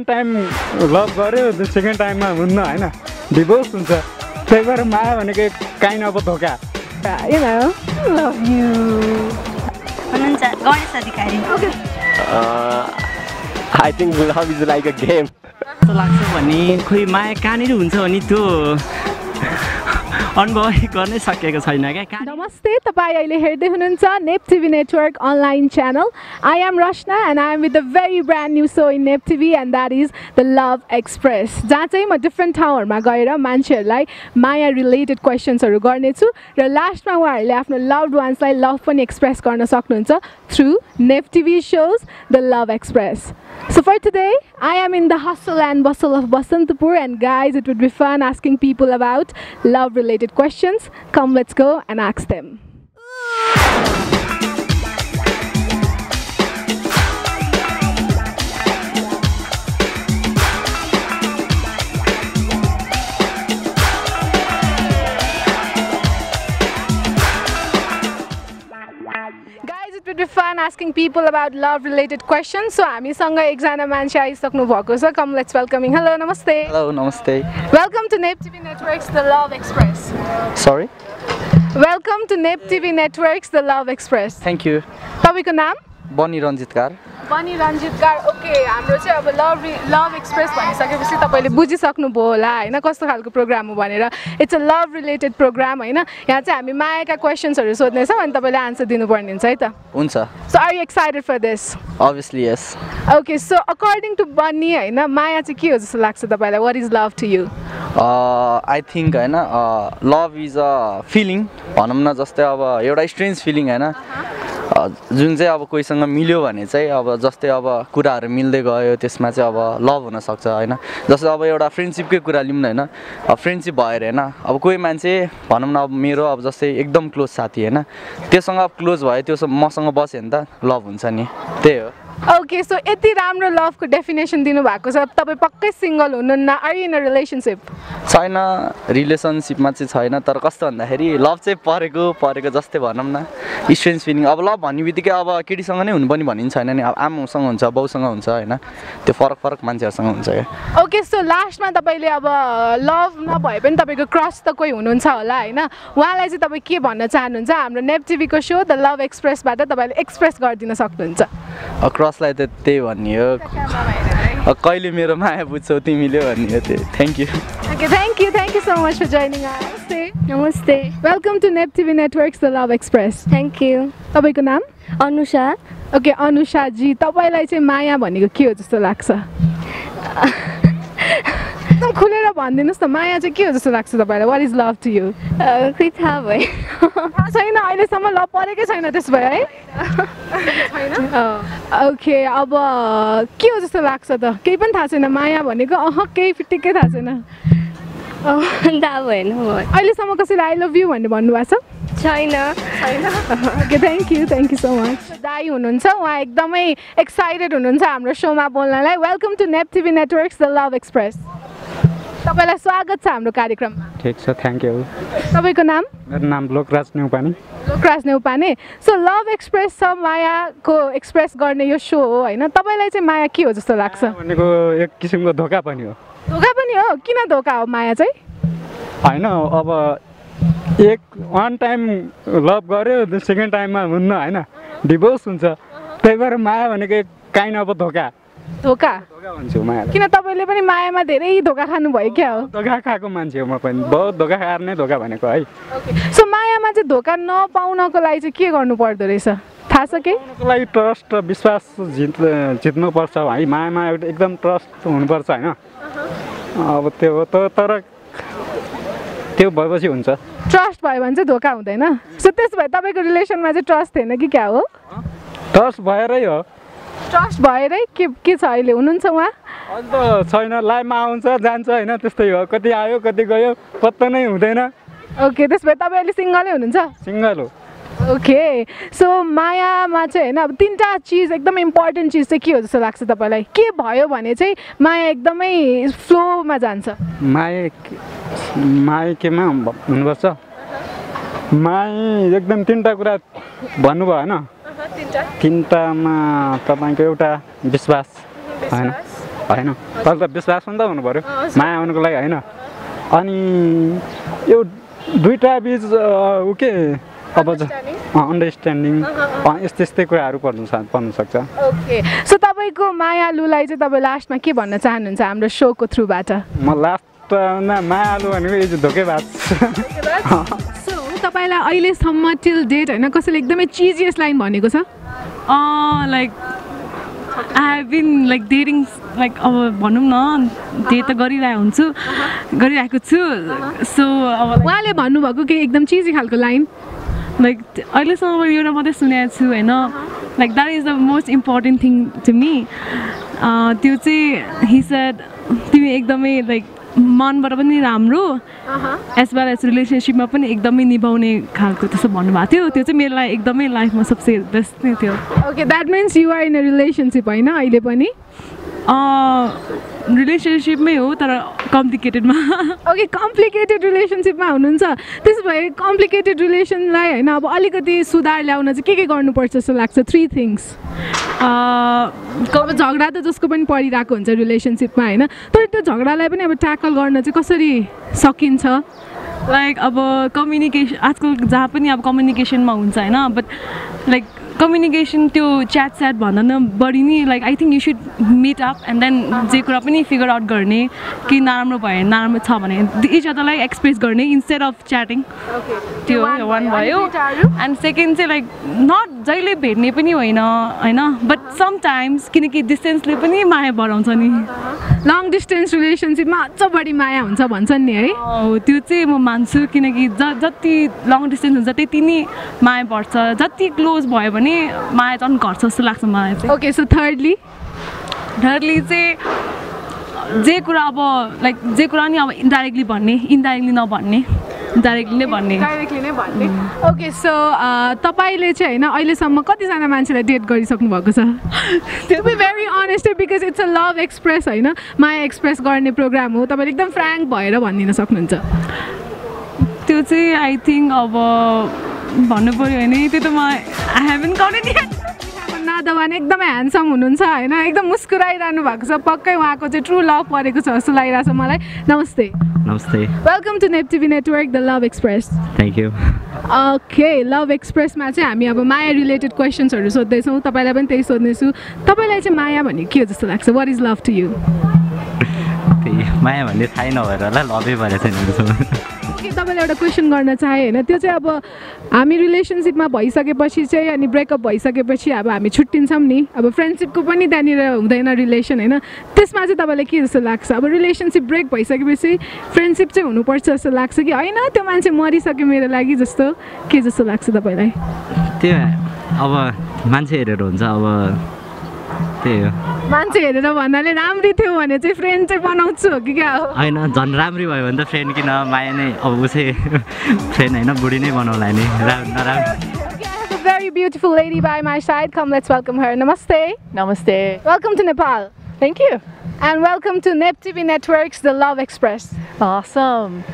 One time love गऱ्यो second टाइममा हुन्न होइन? डिभोर्स हुन्छ। त्यही भएर माया भनेको काइन्ड अफ धोका। You. Know, love you. हुनुहुन्छ Ganesh Adhikari. I think love is like a game लाग्छ भने खोइ माया कहाँनिर हुन्छ भने त्यो? अनुभव गर्नै सकेको छैन क्या? नमस्ते तपाईँ अहिले हेर्दै हुनुहुन्छ Nep TV network online channel. I am Rachana and I am with the very brand new show in Nep TV and that is the love express जहाँ चाहिँ म डिफ्रेन्ट ठाउँहरूमा गएर मान्छेहरूलाई माया रिलेटेड क्वेसन्सहरू गर्नेछु र लास्टमा उहाँहरूले आफ्नो लभड वान्सलाई लभ पनि एक्सप्रेस गर्न सक्नुहुन्छ through Nep TV shows the love express So for today, I am in the hustle and bustle of Basantapur and guys, it would be fun asking people about love related questions. Come, let's go and ask them. Asking people about love related questions. So हामीसँग एकजना मान्छे आइसक्नु भएको छ come let's welcoming hello नमस्ते hello नमस्ते welcome to Nep TV networks the love express sorry welcome to Nep TV networks the love express thank you तपाईँको नाम बनी रञ्जितकार बनी रञ्जित गार ओके हाम्रो चाहिँ अब लभ लभ एक्सप्रेस भनिसकेपछि तपाईँले बुझिसक्नुभयो होला होइन? कस्तो खालको प्रोग्राम हो भनेर। It's a love related programme होइन? यहाँ चाहिँ हामी मायाका क्वेसन्सहरू सोध्नेछौँ अनि तपाईँले आन्सर दिनुपर्ने हुन्छ है त? हुन्छ। So are you excited for this obviously yes okay so according to Bunny होइन माया चाहिँ के हो जस्तो लाग्छ तपाईँलाई? What is love to you I think होइन लभ इज अ फिलिङ भनौँ न जस्तै अब एउटा स्ट्रेन्ज फिलिङ होइन? अ, जुन चाहिँ अब कोहीसँग मिल्यो भने चाहिँ अब जस्तै अब कुराहरू मिल्दै गयो त्यसमा चाहिँ अब लभ हुनसक्छ होइन? जस्तै अब एउटा फ्रेन्डसिपकै कुरा लिउँ न होइन? अब फ्रेन्डसिप भएर होइन? अब कोही मान्छे भनौँ न अब मेरो अब जस्तै एकदम क्लोज साथी होइन? त्योसँग अब क्लोज भयो त्यो मसँग बस्यो भने त लभ हुन्छ नि। त्यही हो। ओके सो यति राम्रो लभको डेफिनेसन दिनुभएको छ तपाईँ पक्कै सिङ्गल हुनुहुन्न आर इन अ रिलेसनसिप छैन रिलेसनसिपमा चाहिँ छैन तर कस्तो भन्दाखेरि लभ चाहिँ परेको परेको जस्तै भनौँ न स्ट्रेन्ज फिलिङ अब लभ भन्ने बित्तिकै अब केटीसँग नै हुनु पनि भनिन्छ छैन नि अब आमासँग हुन्छ बाउसँग हुन्छ होइन त्यो फरक फरक मान्छेहरूसँग हुन्छ क्या ओके सो लास्टमा तपाईँले अब लभ नभए पनि तपाईँको क्रस त कोही हुनुहुन्छ होला होइन उहाँलाई चाहिँ तपाईँ के भन्न चाहनुहुन्छ हाम्रो नेप टिभीको सो द लभ एक्सप्रेसबाट तपाईँले एक्सप्रेस गरिदिन सक्नुहुन्छ क्रसलाई त त्यही भन्ने हो कहिले मेरो माया बुझ्छौ तिमीले भन्ने हो त्यो thank you okay thank you thank you so much for joining नमस्ते। नमस्ते। Welcome to Nep TV networks the love express thank you तपाईँको नाम? अनुषा। ओके अनुषाजी तपाईँलाई चाहिँ माया भनेको के हो जस्तो लाग्छ? एकदम खुलेर भनिदिनुहोस् न माया चाहिँ के हो जस्तो लाग्छ तपाईँलाई? What is love to you खै थाहा भयो। थाहा छैन अहिलेसम्म लभ परेकै छैन त्यस भए है? ओके अब के हो जस्तो लाग्छ त? केही पनि थाहा छैन माया भनेको अह केही फिटिक्कै थाहा छैन। थाहा भएन अहिलेसम्म कसैलाई आई लभ यु भन्ने भन्नुभएको छ? छैन। Okay thank you thank you so much दाई हुनुहुन्छ उहाँ एकदमै एक्साइटेड हुनुहुन्छ हाम्रो सोमा बोल्नलाई। Welcome to Nep TV networks the love express तपाईँलाई स्वागत छ हाम्रो कार्यक्रममा। ठिक छ थ्याङ्क यू तपाईँको नाम? मेरो नाम Lokraj Neupane. Lokraj Neupane so love express छ मायाको एक्सप्रेस गर्ने यो सो हो होइन? तपाईँलाई चाहिँ माया के हो जस्तो लाग्छ? भनेको एक किसिमको धोका पनि हो। धोका पनि हो? किन धोका हो माया चाहिँ? होइन अब एक वान टाइम लभ गऱ्यो सेकेन्ड टाइममा हुन्न होइन? डिभोर्स हुन्छ। त्यही भएर माया भनेको काइन्ड अफ धोका। धोका? भन्छु किन तपाईँले पनि मायामा धेरै धोका खानुभयो क्या हो? धोका खाएको मान्छे हो म पनि। बहुत धोका खाएर नै धोका भनेको है। सो मायामा चाहिँ धोका नपाउनको लागि चाहिँ के गर्नु पर्दो रहेछ? थाहा छ पाउनको लागि ट्रस्ट र विश्वास जित जित्नुपर्छ है मायामा एउटा एकदम ट्रस्ट हुनुपर्छ होइन? अब त्यो हो त तर त्यो भएपछि हुन्छ। ट्रस्ट भयो भने चाहिँ धोका हुँदैन। सो त्यस भए तपाईँको रिलेसनमा चाहिँ ट्रस्ट थिएन कि क्या हो? ट्रस्ट भएरै हो। ट्रस्ट भएरै के के छ अहिले? हुनुहुन्छ उहाँ? अन्त छैन लाइफमा आउँछ जान्छ होइन त्यस्तै हो। कति आयो कति गयो पत्ता नै हुँदैन। ओके त्यस भए तपाईँ अहिले सिङ्गलै हुनुहुन्छ? सिङ्गल हो। ओके सो मायामा चाहिँ होइन अब तिनवटा चिज एकदम इम्पोर्टेन्ट चिज चाहिँ के हो जस्तो लाग्छ तपाईँलाई? के भयो भने चाहिँ माया एकदमै फ्लोमा जान्छ? माया माया केमा हुनुपर्छ? माया एकदम तिनवटा कुरा भन्नुभयो होइन। तिनवटामा तपाईँको एउटा विश्वास। होइन होइन। तर त विश्वास पनि त हुनु पऱ्यो माया आउनुको लागि होइन। अनि यो दुइटा बिच ऊ के? अब अन्डरस्ट्यान्डिङ यस्तै यस्तै कुराहरू पर्नु पर्नु सक्छ। ओके। सो तपाईँको मायालुलाई चाहिँ तपाईँ लास्टमा के भन्न चाहनुहुन्छ हाम्रो सोको थ्रुबाट? म लास्टमा माया आलु भनेको यो चाहिँ धोकेबाज। सो तपाईँलाई अहिलेसम्म टिल डेट होइन कसैले एकदमै चिजिएस्ट लाइन भनेको छ? Like I have been like dating like अब भनौँ न डेट त गरिरहेको हुन्छु गरिरहेको छु। सो अब उहाँले भन्नुभएको केही एकदम चिजी खालको लाइन। लाइक अहिलेसम्म मैले एउटा मात्रै सुनेको छु होइन? Like that is the most important thing to me त्यो चाहिँ हि सेड तिमी एकदमै लाइक मनबाट पनि राम्रो। एज वेल एज रिलेसनसिपमा पनि एकदमै निभाउने खालको त्यस्तो भन्नुभएको थियो। त्यो चाहिँ मेरो लागि एकदमै लाइफमा सबसे बेस्ट नै थियो। Okay that means you are in a relationship होइन? अहिले पनि? रिलेसनसिपमै हो तर कम्प्लिकेटेडमा ओके कम्प्लिकेटेड रिलेसनसिपमा हुनुहुन्छ। त्यसो भए कम्प्लिकेटेड रिलेसनलाई होइन अब अलिकति सुधार ल्याउन चाहिँ के के गर्नुपर्छ जस्तो लाग्छ? थ्री थिङ्स अब झगडा त जसको पनि परिरहेको हुन्छ रिलेसनसिपमा होइन? तर त्यो झगडालाई पनि अब ट्याकल गर्न चाहिँ कसरी सकिन्छ? लाइक अब कम्युनिकेसन आजकल जहाँ पनि अब कम्युनिकेसनमा हुन्छ होइन? बट लाइक कम्युनिकेसन त्यो च्याट च्याट भन्दा न बढी नै like I think you should meet up and then जे कुरा पनि फिगर आउट गर्ने कि नराम्रो भयो भने नराम्रो छ भने इच अदरलाई एक्सप्रेस गर्ने इन्स्टेड अफ च्याटिङ त्यो वान भयो. एन्ड सेकेन्ड चाहिँ लाइक नट जहिले भेट्ने पनि होइन होइन? बट समटाइम्स किनकि डिस्टेन्सले पनि माया बढाउँछ नि। लङ डिस्टेन्स रिलेसनसिपमा अझ बढी माया हुन्छ भन्छन् नि है। हो, त्यो चाहिँ म मान्छु किनकि ज जति लङ डिस्टेन्स हुन्छ त्यति नै माया बढ्छ। जति क्लोज भयो भने माया झन् घट्छ जस्तो लाग्छ मलाई चाहिँ। ओके सो थर्डली डरली चाहिँ जे कुरा अब लाइक जे कुरा नि अब इन्डाइरेक्टली भन्ने इन्डाइरेक्टली नभन्ने डाइरेक्टली नै भन्ने। डाइरेक्टली नै भन्ने। ओके सो तपाईँले चाहिँ होइन अहिलेसम्म कतिजना मान्छेलाई डेट गरिसक्नु भएको छ? To be very honest because it's a love express होइन? माया एक्सप्रेस गर्ने प्रोग्राम हो। तपाईँले एकदम फ्रेङ्क भएर भनिदिन सक्नुहुन्छ। त्यो चाहिँ आई थिङ्क अब भन्नु पऱ्यो भने त्यो त म आई हेभन नादवान एकदमै ह्यान्डसम हुनुहुन्छ होइन एकदम मुस्कुराइरहनु भएको छ। पक्कै उहाँको चाहिँ ट्रु लभ परेको छ जस्तो लागिरहेको छ मलाई। नमस्ते। नमस्ते। Welcome to Nep TV network the love express thank you okay love एक्सप्रेसमा चाहिँ हामी अब माया रिलेटेड क्वेसन्सहरू सोध्दैछौँ। तपाईँलाई पनि त्यही सोध्नेछु। तपाईँलाई चाहिँ माया भनेको के हो जस्तो लाग्छ? What is love to you माया भन्ने थाहै नभएर होला लभै भएर छैन तपाईँलाई एउटा क्वेसन गर्न चाहेँ होइन त्यो चाहिँ अब हामी रिलेसनसिपमा भइसकेपछि चाहिँ अनि ब्रेकअप भइसकेपछि अब हामी छुट्टिन्छौँ नि। अब फ्रेन्डसिपको पनि त्यहाँनिर हुँदैन रिलेसन होइन। त्यसमा चाहिँ तपाईँलाई के जस्तो लाग्छ? अब रिलेसनसिप ब्रेक भइसकेपछि फ्रेन्डसिप चाहिँ हुनुपर्छ जस्तो लाग्छ कि होइन? त्यो मान्छे मरिसक्यो मेरो लागि जस्तो। के जस्तो लाग्छ तपाईँलाई? त्यो अब मान्छे हेरेर हुन्छ। अब त्यही हो। मान्छे हेरेर भन्नाले राम्री थियो भने चाहिँ फ्रेन्ड चाहिँ बनाउँछु हो कि क्या हो होइन झन् राम्री भयो भने त फ्रेन्ड किन माया नै अब उसै फ्रेन्ड होइन बुढी नै बनाउला नि very beautiful lady by my side. Come, let's welcome her. Namaste. Namaste. Welcome to Nepal. Thank you. And welcome to Nep TV Network's The Love Express. Awesome.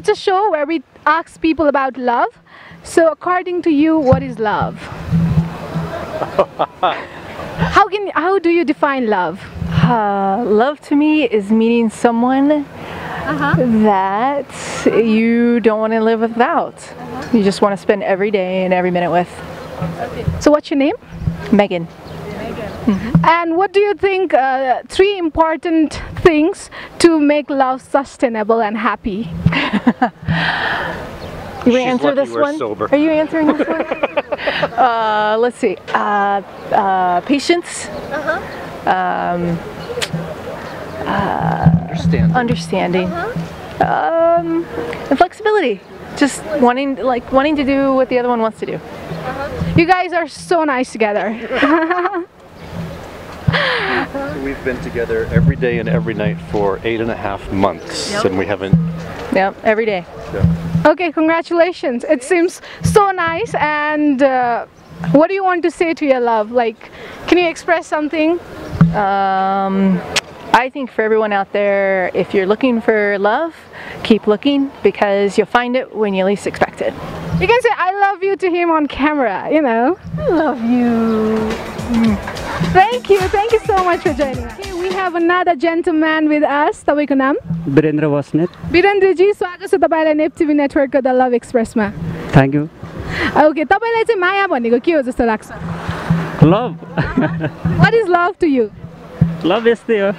It's a show where we ask people about love. So, according to you, what is love? How do you define love? Uh, love to me is meeting someone that you don't want to live without. You just want to spend every day and every minute with. So, what's your name? Megan. Megan. And what do you think uh, three important things to make love sustainable and happy? You want answer this we're one? sober. Are you answering this one? uh, let's see. Uh, uh, patience. Um, Understand. understanding. Um, and flexibility. Just wanting, like, wanting to do what the other one wants to do. You guys are so nice together. We've been together every day and every night for eight and a half months, and we haven't. Yep, every day. Okay, congratulations. It seems so nice. And uh, what do you want to say to your love? Like, can you express something? Um, I think for everyone out there, if you're looking for love, keep looking because you'll find it when you least expect it. You can say, I love you to him on camera, you know? I love you. Thank you. Thank you so much for joining us. We have another gentleman with us. तपाईँको नाम वीरेन्द्र बस्नेत वीरेन्द्रजी स्वागत छ तपाईँलाई Nep TV नेटवर्कको the love एक्सप्रेसमा thank you okay तपाईँलाई चाहिँ माया भनेको के हो जस्तो लाग्छ? Love what is love to you love यस्तै हो।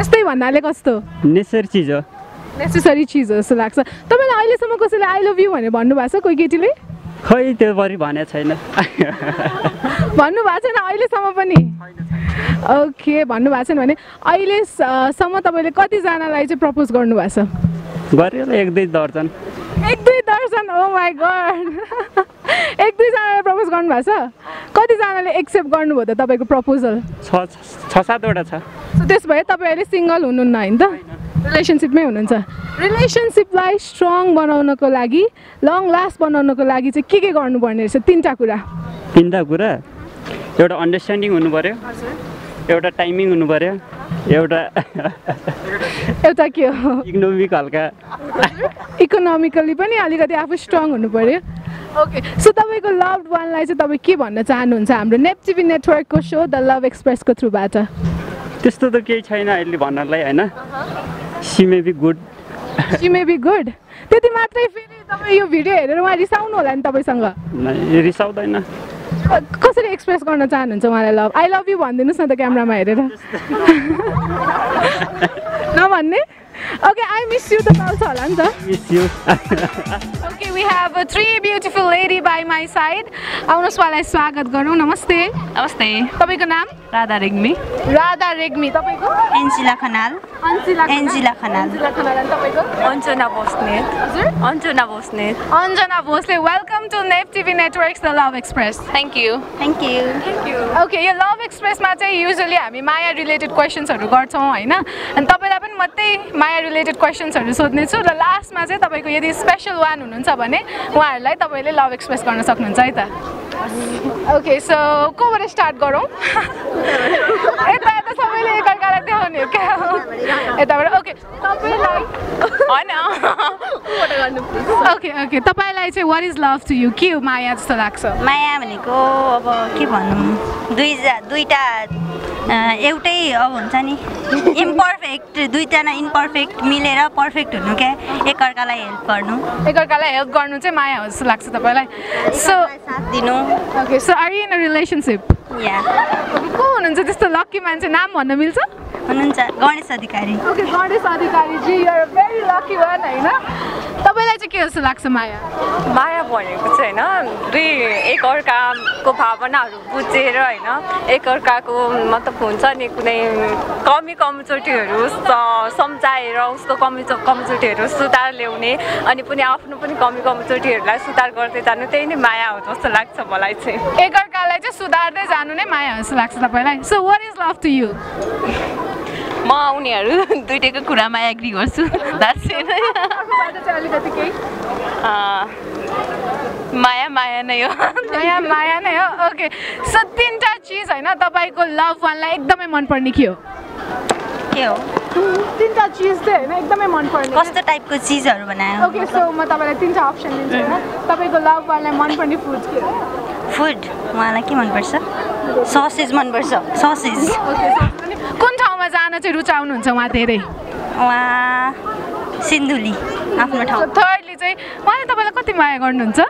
यस्तै भन्नाले कस्तो? नेसरी चिज हो। नेसेसरी चिज हो जस्तो लाग्छ। तपाईँलाई अहिलेसम्म कसैले आई लभ यु भनेर भन्नुभएको छ कोही केटीले? खै त्यो बढी भनेको छैन। भन्नुभएको छैन अहिलेसम्म पनि? ओके भन्नुभएको छैन भने अहिलेसम्म तपाईँले कतिजनालाई चाहिँ प्रपोज गर्नुभएको छ? होला एक दुई दर्जन। एक दुई दर्जन? ओ माई गड एक दुईजनालाई प्रपोज गर्नुभएको छ? कतिजनाले एक्सेप्ट गर्नुभयो त तपाईँको प्रपोजल? छ छ सातवटा छ। त्यस भए तपाईँ अहिले सिङ्गल हुनुहुन्न होइन? त रिलेसनसिपमै हुनुहुन्छ। रिलेसनसिपलाई स्ट्रङ बनाउनको लागि लङ लास्ट बनाउनको लागि चाहिँ के के गर्नुपर्ने रहेछ? तिनवटा कुरा। तिनवटा कुरा। एउटा अन्डरस्ट्यान्डिङ हुनु पऱ्यो एउटा टाइमिङ हुनु पऱ्यो एउटा एउटा के हो? इकोनोमिक हल्का। इकोनोमिकली पनि अलिकति आफू स्ट्रङ हुनु पऱ्यो ओके सो तपाईँको लभ वानलाई चाहिँ तपाईँ के भन्न चाहनुहुन्छ? हाम्रो नेप टिभी नेटवर्कको सो द लभ एक्सप्रेसको थ्रुबाट। त्यस्तो त केही छैन अहिले भन्नलाई होइन? See maybe good see maybe good त्यति मात्रै फेरि तपाईँ यो भिडियो हेरेर उहाँ रिसाउनु होला नि तपाईँसँग? रिसाउँदैन। कसरी एक्सप्रेस गर्न चाहनुहुन्छ उहाँलाई लभ आई लभ यु भनिदिनुहोस् न त क्यामरामा हेरेर। नभन्ने? ओके आई मिस यु त चल्छ होला नि त miss you okay we have three beautiful lady by my side आउनुहोस् उहाँलाई स्वागत गरौँ नमस्ते नमस्ते तपाईँको नाम राधा रेग्मी राधा रेग्मी तपाईँको एन्जिला खनाल अन्सिला एन्जिला खनाल अन्जिला तपाईँको अञ्जना बस्नेत हजुर Anjana Basnet Anjana Bhosle welcome to Nep TV networks the love express thank you thank you thank you okay यो लभ एक्सप्रेसमा चाहिँ युजली हामी माया रिलेटेड क्वेसन्सहरू गर्छौँ होइन? अनि तपाईँलाई पनि मात्रै माया रिलेटेड क्वेसन्सहरू सोध्नेछु र लास्टमा चाहिँ तपाईँको यदि स्पेसल वान हुनुहुन्छ भने उहाँहरूलाई तपाईँले लभ एक्सप्रेस गर्न सक्नुहुन्छ है त। ओके सो कोबाट स्टार्ट गरौँ? यता यता सबैले एकअर्कालाई देखाउने हो क्या? यताबाट ओके तपाईँलाई होइन। ओके ओके तपाईँलाई चाहिँ what is love to you के हो माया जस्तो लाग्छ? माया भनेको अब के भनौँ दुई दुईवटा एउटै अब हुन्छ नि इम्पर्फेक्ट दुईजना इम्पर्फेक्ट मिलेर पर्फेक्ट हुनु क्या एकअर्कालाई हेल्प गर्नु। एकअर्कालाई हेल्प गर्नु चाहिँ माया हो जस्तो लाग्छ तपाईँलाई। सो साथ दिनु। Okay so are in a relationship या को हुनुहुन्छ त्यस्तो लक्की मान्छे? नाम भन्न मिल्छ? हुनुहुन्छ गणेश अधिकारी। ओके गणेश अधिकारीजी भेरी लकी वान होइन? तपाईँलाई चाहिँ के जस्तो लाग्छ माया? माया भनेको चाहिँ होइन दुई एकअर्काको भावनाहरू बुझेर होइन एकअर्काको मतलब हुन्छ नि कुनै कमी कमजोरीहरू सम्झाएर उसको कमी कमजोरीहरू सुधार ल्याउने अनि पनि आफ्नो पनि कमी कमजोरीहरूलाई सुधार गर्दै जानु त्यही नै माया हो जस्तो लाग्छ मलाई चाहिँ। एकअर्कालाई चाहिँ सुधार्दै जानु नै माया हो जस्तो लाग्छ तपाईँलाई? So what is love to you म उनीहरू दुइटैको कुरामा एग्री गर्छु। माया माया नै हो। माया माया नै हो? ओके सो तिनवटा चिज होइन तपाईँको लभ वानलाई एकदमै मनपर्ने के हो? के हो? तिनवटा चिज चाहिँ होइन एकदमै मनपर्ने। कस्तो टाइपको चिजहरू बनायो? ओके सो म तपाईँलाई तिनवटा अप्सन दिन्छु होइन। तपाईँको लभ वानलाई मनपर्ने फुड के हो? फुड उहाँलाई के मनपर्छ? ससेज मनपर्छ। ससेज चाहिँ रुचाउनुहुन्छ उहाँ धेरै? उहाँ सिन्धुली आफ्नो ठाउँ। थर्डली चाहिँ उहाँले तपाईँलाई कति माया गर्नुहुन्छ?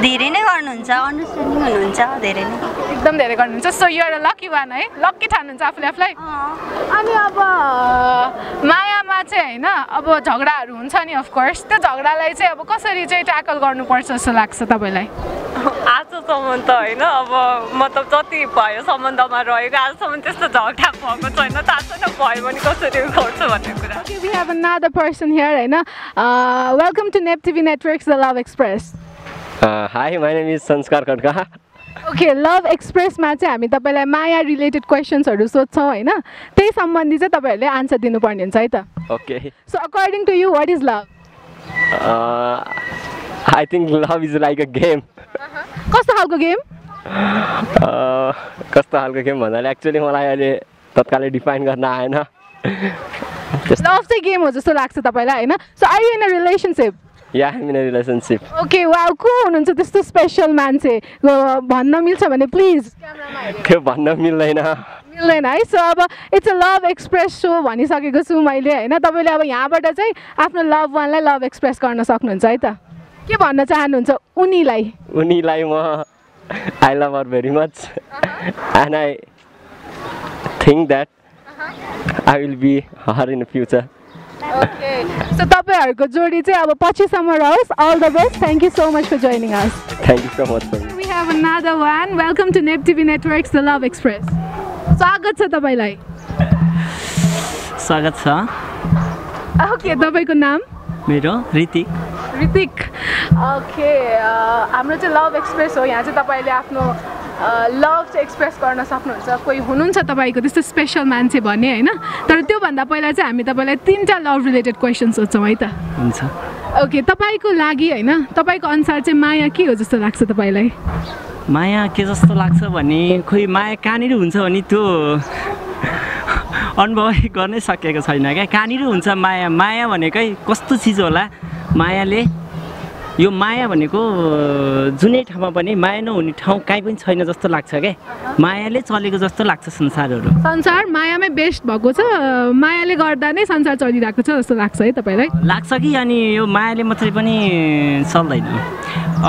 धेरै नै गर्नुहुन्छ अन्डरस्ट्यान्डिङ हुनुहुन्छ धेरै नै। एकदम धेरै गर्नुहुन्छ। सो यो एउटा लकी वान है? लकी ठान्नुहुन्छ आफूले आफूलाई? अनि अब मायामा चाहिँ होइन अब झगडाहरू हुन्छ नि अफकोर्स त्यो झगडालाई चाहिँ अब कसरी चाहिँ ट्याकल गर्नुपर्छ जस्तो लाग्छ तपाईँलाई? आजसम्म त होइन अब मतलब जति भयो सम्बन्धमा रहेको आजसम्म त्यस्तो झगडा भएको छैन थाहा छैन भयो भने कसरी गर्छु भन्ने कुरा। We have another person here, होइन? Welcome to Nep TV networks the love express hi my name is Sanskar Khadka okay love एक्सप्रेसमा चाहिँ हामी तपाईँलाई माया रिलेटेड क्वेसन्सहरू सोध्छौँ होइन? त्यही सम्बन्धी चाहिँ तपाईँहरूले आन्सर दिनुपर्ने हुन्छ है त? Okay so according to you what is love I think love is like a game कस्तो खालको गेम कस्तो खालको गेम भन्नाले एक्चुअली मलाई अहिले तत्कालै डिफाइन गर्न आएन। लभ चाहिँ गेम हो जस्तो लाग्छ तपाईँलाई होइन? So you in a relationship yeah in relationship okay वा को हुनुहुन्छ त्यस्तो स्पेसल मान्छे। अ, भन्न मिल्छ भने प्लिज त्यो भन्न मिल्दैन। मिल्दैन है? सो अब it's a love express so भनिसकेको छु मैले होइन? तपाईँले अब यहाँबाट चाहिँ आफ्नो लभ वानलाई लभ एक्सप्रेस गर्न सक्नुहुन्छ है त। के भन्न चाहनुहुन्छ? उनीलाई। उनीलाई म I love her very much and I think that I will be her in future okay so तपाईँहरूको जोडी चाहिँ अब पछिसम्म रहोस्। All the best thank you so much for joining us thank you so much for We have another one. Welcome to Nep TV Networks, The Love Express. स्वागत छ तपाईँलाई स्वागत छ ओके तपाईँको नाम? मेरो ऋतिक ऋतिक ओके हाम्रो चाहिँ लभ एक्सप्रेस हो. यहाँ चाहिँ तपाईँले आफ्नो लभ चाहिँ एक्सप्रेस गर्न सक्नुहुन्छ। कोही हुनुहुन्छ तपाईँको त्यस्तो स्पेसल मान्छे भने होइन? तर त्योभन्दा पहिला चाहिँ हामी तपाईँलाई तिनवटा लभ रिलेटेड क्वेसन सोध्छौँ है त? हुन्छ। ओके तपाईँको लागि होइन? तपाईँको अनुसार चाहिँ माया के हो जस्तो लाग्छ तपाईँलाई? माया के जस्तो लाग्छ भने खोइ माया कहाँनिर हुन्छ भने त्यो अनुभवै गर्नै सकेको छैन क्या। कहाँनिर हुन्छ माया? माया भनेकै कस्तो चिज होला? मायाले यो माया भनेको जुनै ठाउँमा पनि माया नहुने ठाउँ कहीँ पनि छैन जस्तो लाग्छ क्या मायाले चलेको जस्तो लाग्छ संसारहरू। संसार मायामै बेस्ट भएको छ। मायाले गर्दा नै संसार चलिरहेको छ जस्तो लाग्छ है तपाईँलाई? लाग्छ कि अनि यो मायाले मात्रै पनि चल्दैन।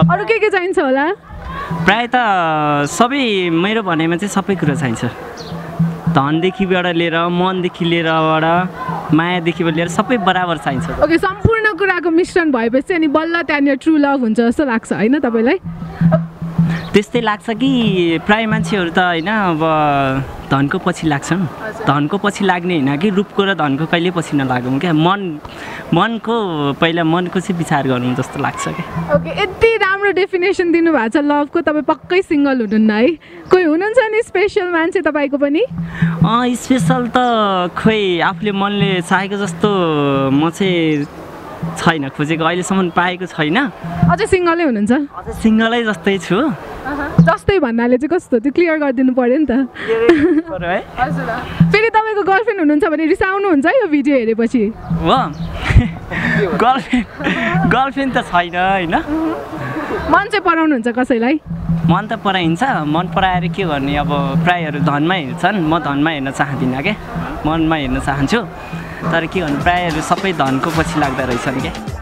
अरू के के चाहिन्छ होला? प्रायः त सबै मेरो भनाइमा चाहिँ सबै कुरा चाहिन्छ। धनदेखिबाट लिएर मनदेखि लिएरबाट मायादेखि लिएर सबै बराबर चाहिन्छ। ओके सम्पूर्ण कुराको मिश्रण भएपछि अनि बल्ल त्यहाँनिर ट्रु लभ हुन्छ जस्तो लाग्छ होइन तपाईँलाई? त्यस्तै लाग्छ कि प्रायः मान्छेहरू त होइन अब धनको पछि लाग्छन् धनको पछि लाग्ने होइन कि रूपको र धनको कहिले पछि नलागौँ क्या। मन मनको पहिला मनको चाहिँ विचार गरौँ जस्तो लाग्छ क्या। ओके यति राम्रो डेफिनेसन दिनुभएको छ लभको तपाईँ पक्कै सिङ्गल हुनुहुन्न है। कोही हुनुहुन्छ नि स्पेसल मान्छे तपाईँको पनि? अँ स्पेसल त खोइ आफूले मनले चाहेको जस्तो म चाहिँ छैन खोजेको अहिलेसम्म पाएको छैन। अझै सिङ्गलै हुनुहुन्छ? अझै सिङ्गलै जस्तै छु। जस्तै भन्नाले चाहिँ कस्तो? त्यो क्लियर गरिदिनु पऱ्यो नि त। फेरि तपाईँको गर्लफ्रेन्ड हुनुहुन्छ भने रिसाउनुहुन्छ यो भिडियो हेरेपछि? हो गर्लफ्रेन्ड गर्लफ्रेन्ड त छैन होइन? मन चाहिँ पराउनुहुन्छ कसैलाई? मन त पराइन्छ। मन पराएर के गर्ने? अब प्रायःहरू धनमा हेर्छन्। म धनमा हेर्न चाहदिनँ क्या मनमा हेर्न चाहन्छु। तर के गर्नु प्रायःहरू सबै धनको पछि लाग्दो रहेछन् क्या।